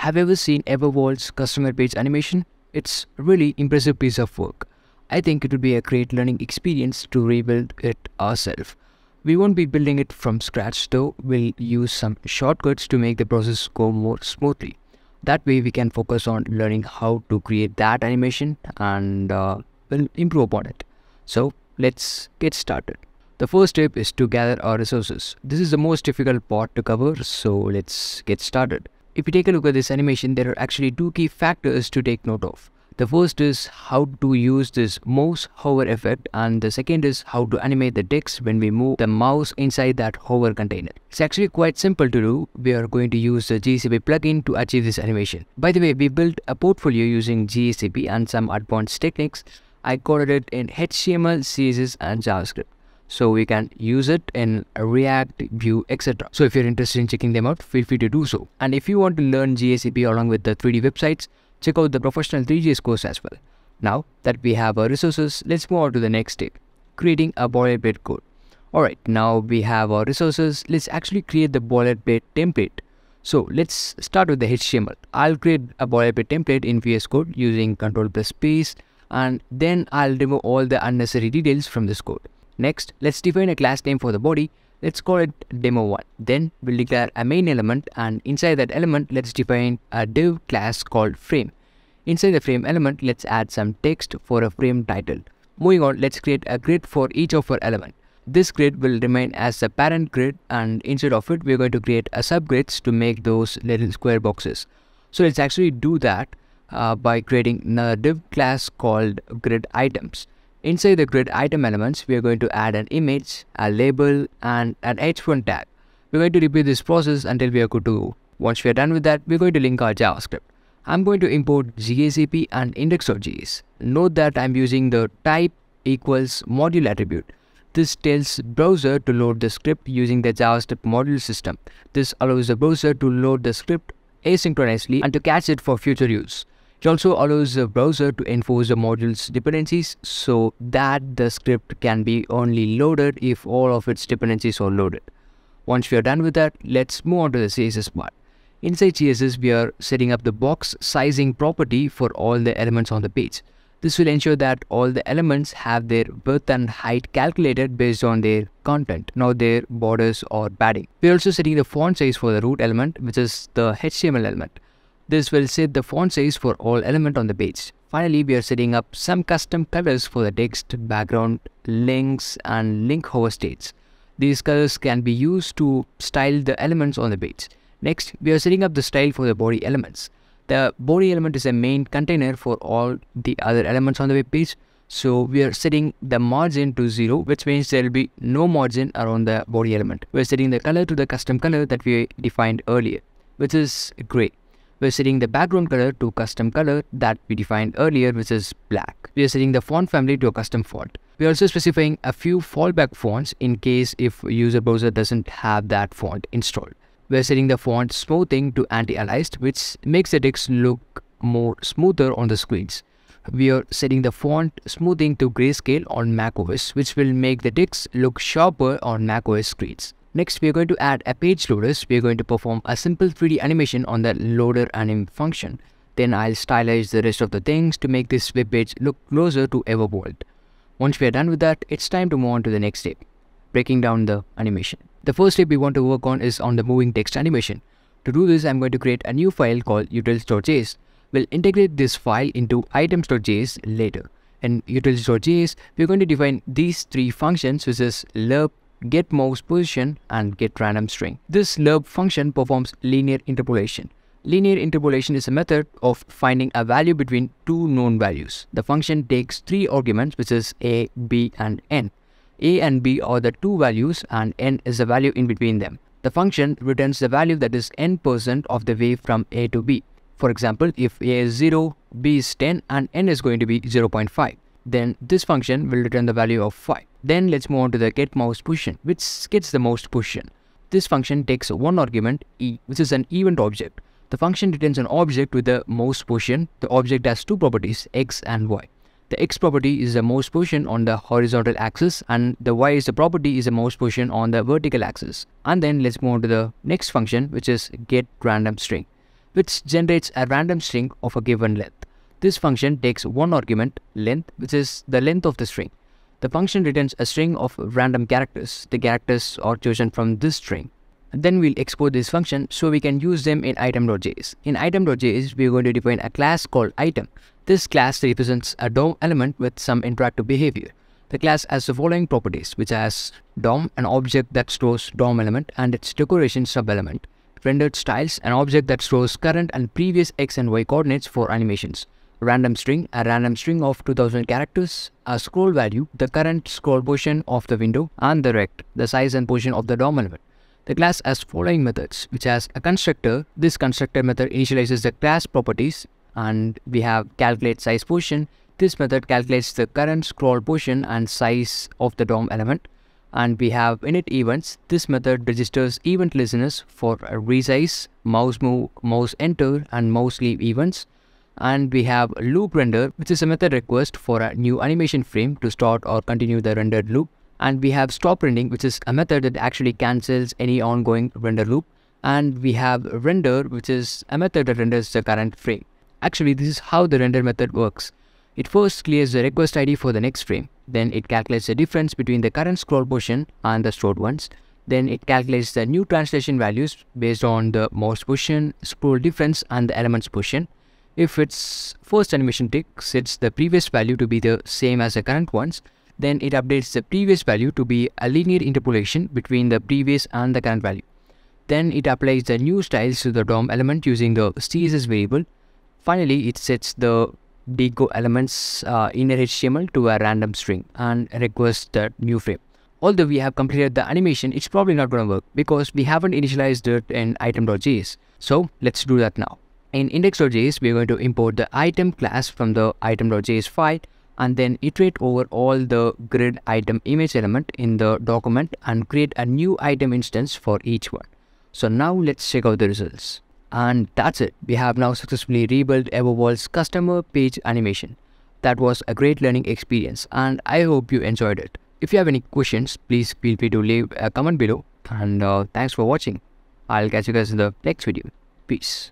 Have you ever seen Evervault's customer page animation? It's a really impressive piece of work. I think it would be a great learning experience to rebuild it ourselves. We won't be building it from scratch though, we'll use some shortcuts to make the process go more smoothly. That way we can focus on learning how to create that animation and uh, we'll improve upon it. So let's get started. The first step is to gather our resources. This is the most difficult part to cover, so let's get started. If you take a look at this animation, there are actually two key factors to take note of. The first is how to use this mouse hover effect and the second is how to animate the text when we move the mouse inside that hover container. It's actually quite simple to do. We are going to use the GSAP plugin to achieve this animation. By the way, we built a portfolio using GSAP and some advanced techniques. I coded it in HTML, CSS and JavaScript so we can use it in React, Vue, etc. So if you're interested in checking them out, feel free to do so. And if you want to learn GSAP along with the 3D websites, check out the professional three.js course as well. Now that we have our resources, let's move on to the next step, creating a boilerplate code. Alright, now we have our resources, let's actually create the boilerplate template. So let's start with the HTML. I'll create a boilerplate template in VS Code using Control plus space and then I'll remove all the unnecessary details from this code. Next, let's define a class name for the body. Let's call it demo1. Then we'll declare a main element and inside that element, let's define a div class called frame. Inside the frame element, let's add some text for a frame title. Moving on, let's create a grid for each of our element. This grid will remain as the parent grid and instead of it, we're going to create a subgrids to make those little square boxes. So let's actually do that uh, by creating a div class called grid items. Inside the grid item elements, we are going to add an image, a label and an h1 tag. We're going to repeat this process until we are good to go. Once we are done with that, we're going to link our JavaScript. I'm going to import GSAP and index.js. Note that I'm using the type equals module attribute. This tells browser to load the script using the JavaScript module system. This allows the browser to load the script asynchronously and to catch it for future use. It also allows the browser to enforce the module's dependencies so that the script can be only loaded if all of its dependencies are loaded. Once we are done with that, let's move on to the CSS part. Inside CSS, we are setting up the box sizing property for all the elements on the page. This will ensure that all the elements have their width and height calculated based on their content, not their borders or padding. We are also setting the font size for the root element, which is the HTML element. This will set the font size for all element on the page. Finally, we are setting up some custom colors for the text, background, links and link hover states. These colors can be used to style the elements on the page. Next, we are setting up the style for the body elements. The body element is a main container for all the other elements on the web page. So we are setting the margin to 0 which means there will be no margin around the body element. We are setting the color to the custom color that we defined earlier which is gray we're setting the background color to custom color that we defined earlier which is black. We are setting the font family to a custom font. We are also specifying a few fallback fonts in case if user browser doesn't have that font installed. We are setting the font smoothing to anti-aliased which makes the text look more smoother on the screens. We are setting the font smoothing to grayscale on macOS which will make the text look sharper on macOS screens. Next, we are going to add a page loaders. We are going to perform a simple 3D animation on the loader anim function. Then I'll stylize the rest of the things to make this web page look closer to Evervault. Once we are done with that, it's time to move on to the next step, breaking down the animation. The first step we want to work on is on the moving text animation. To do this, I'm going to create a new file called utils.js. We'll integrate this file into items.js later. In utils.js, we're going to define these three functions, which is lerp, get mouse position and get random string. This lerp function performs linear interpolation. Linear interpolation is a method of finding a value between two known values. The function takes three arguments which is a, b and n. a and b are the two values and n is the value in between them. The function returns the value that is n percent of the way from a to b. For example, if a is 0, b is 10 and n is going to be 0.5 then this function will return the value of 5. Then let's move on to the get mouse position, which gets the mouse position. This function takes one argument e, which is an event object. The function returns an object with the mouse position. The object has two properties, x and y. The x property is the mouse position on the horizontal axis and the y is the property is the mouse position on the vertical axis. And then let's move on to the next function which is get random string. which generates a random string of a given length. This function takes one argument, length, which is the length of the string. The function returns a string of random characters. The characters are chosen from this string. And then we'll export this function so we can use them in item.js. In item.js, we're going to define a class called item. This class represents a DOM element with some interactive behavior. The class has the following properties, which has DOM, an object that stores DOM element and its decoration sub-element. Rendered styles, an object that stores current and previous x and y coordinates for animations random string, a random string of 2000 characters, a scroll value, the current scroll position of the window, and the rect, the size and position of the DOM element. The class has following methods, which has a constructor. This constructor method initializes the class properties, and we have calculate size position. This method calculates the current scroll position and size of the DOM element. And we have init events. This method registers event listeners for resize, mouse move, mouse enter, and mouse leave events and we have loop render which is a method request for a new animation frame to start or continue the rendered loop and we have stop rendering which is a method that actually cancels any ongoing render loop and we have render which is a method that renders the current frame. Actually this is how the render method works. It first clears the request ID for the next frame, then it calculates the difference between the current scroll position and the stored ones. Then it calculates the new translation values based on the mouse position, scroll difference and the elements position if its first animation tick sets the previous value to be the same as the current ones, then it updates the previous value to be a linear interpolation between the previous and the current value. Then it applies the new styles to the DOM element using the CSS variable. Finally, it sets the deco elements uh, inner HTML to a random string and requests the new frame. Although we have completed the animation, it's probably not going to work because we haven't initialized it in item.js. So let's do that now. In index.js, we are going to import the item class from the item.js file and then iterate over all the grid item image element in the document and create a new item instance for each one. So now let's check out the results. And that's it. We have now successfully rebuilt Evervault's customer page animation. That was a great learning experience and I hope you enjoyed it. If you have any questions, please feel free to leave a comment below. And uh, thanks for watching. I'll catch you guys in the next video. Peace.